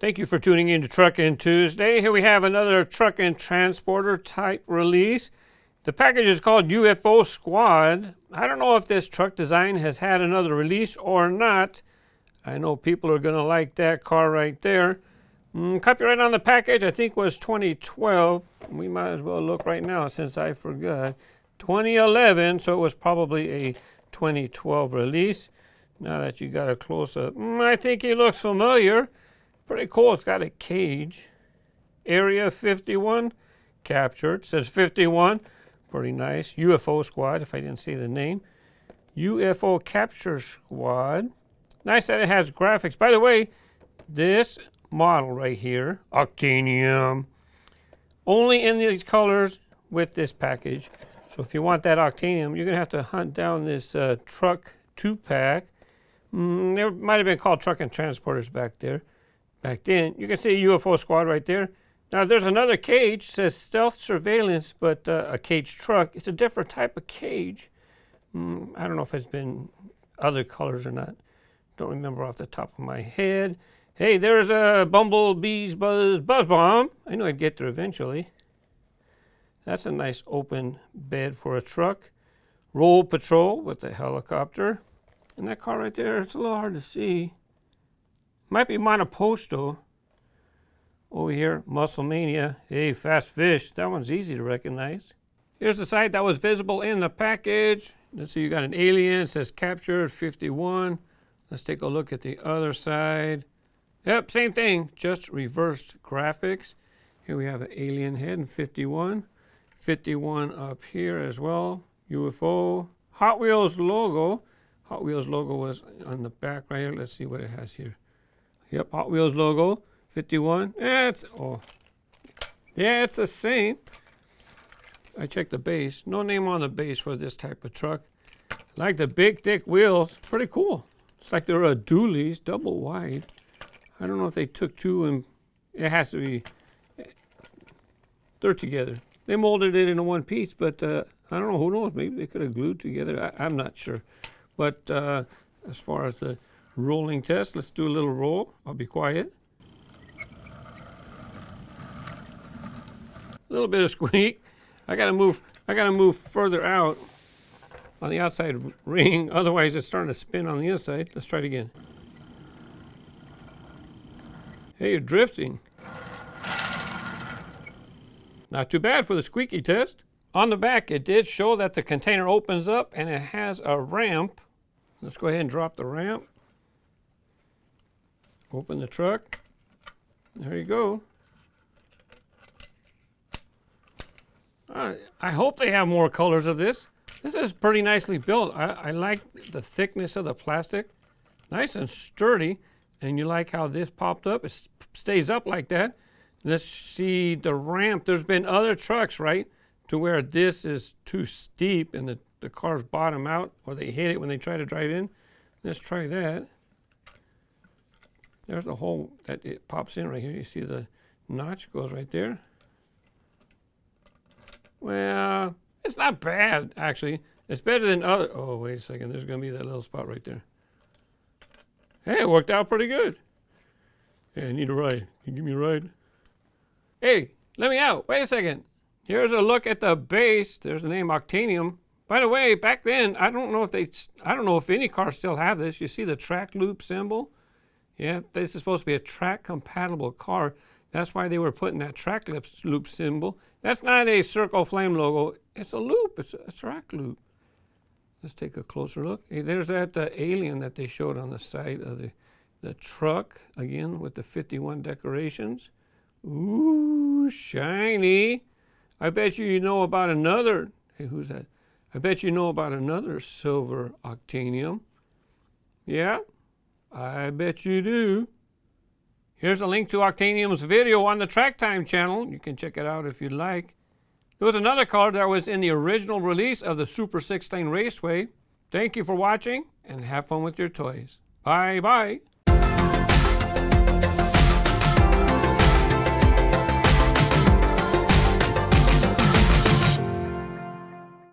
Thank you for tuning in to Truckin' Tuesday. Here we have another truck and transporter type release. The package is called UFO Squad. I don't know if this truck design has had another release or not. I know people are going to like that car right there. Mm, copyright on the package, I think, was 2012. We might as well look right now since I forgot. 2011, so it was probably a 2012 release. Now that you got a close up, mm, I think he looks familiar. Pretty cool. It's got a cage. Area 51 captured. It says 51. Pretty nice. UFO squad, if I didn't see the name. UFO capture squad. Nice that it has graphics. By the way, this model right here, Octainium, only in these colors with this package. So if you want that Octainium, you're going to have to hunt down this uh, truck two-pack. Mm, there might have been called truck and transporters back there back then. You can see a UFO squad right there. Now there's another cage, says stealth surveillance, but uh, a cage truck. It's a different type of cage. Mm, I don't know if it's been other colors or not. Don't remember off the top of my head. Hey, there's a Bumblebee's Buzz Buzz Bomb. I knew I'd get there eventually. That's a nice open bed for a truck. Roll patrol with a helicopter. And that car right there, it's a little hard to see. Might be Monoposto. Over here, Musclemania. Hey, Fast Fish. That one's easy to recognize. Here's the site that was visible in the package. Let's see, you got an alien. It says captured 51. Let's take a look at the other side. Yep, same thing, just reversed graphics. Here we have an alien head in 51. 51 up here as well. UFO. Hot Wheels logo. Hot Wheels logo was on the back right here. Let's see what it has here. Yep, Hot Wheels logo, 51. Yeah, it's, oh, yeah, it's the same. I checked the base. No name on the base for this type of truck. Like the big, thick wheels. Pretty cool. It's like they're a dualies, double wide. I don't know if they took two and it has to be, they're together. They molded it into one piece, but uh, I don't know, who knows, maybe they could have glued together. I, am not sure. But uh, as far as the rolling test. Let's do a little roll. I'll be quiet. A little bit of squeak. I gotta move. I gotta move further out on the outside ring. Otherwise, it's starting to spin on the inside. Let's try it again. Hey, you're drifting. Not too bad for the squeaky test. On the back, it did show that the container opens up and it has a ramp. Let's go ahead and drop the ramp. Open the truck. There you go. Uh, I hope they have more colors of this. This is pretty nicely built. I, I like the thickness of the plastic. Nice and sturdy. And you like how this popped up. It stays up like that. Let's see the ramp. There's been other trucks, right, to where this is too steep and the, the cars bottom out or they hit it when they try to drive in. Let's try that. There's the hole that it pops in right here. You see the notch goes right there. Well, it's not bad, actually. It's better than other... Oh, wait a second. There's going to be that little spot right there. Hey, it worked out pretty good. Hey, I need a ride. Can you give me a ride? Hey, let me out. Wait a second. Here's a look at the base. There's the name Octainium. By the way, back then, I don't know if they... I don't know if any cars still have this. You see the track loop symbol? Yeah, this is supposed to be a track compatible car. That's why they were putting that track loop symbol. That's not a circle flame logo. It's a loop. It's a track loop. Let's take a closer look. Hey, there's that uh, alien that they showed on the side of the, the truck, again, with the 51 decorations. Ooh, shiny. I bet you you know about another, hey, who's that? I bet you know about another silver Octainium. Yeah, I bet you do. Here's a link to Octainium's video on the Track Time channel. You can check it out if you'd like. There was another car that was in the original release of the Super 6 Lane Raceway. Thank you for watching and have fun with your toys. Bye bye.